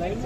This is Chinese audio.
లైన్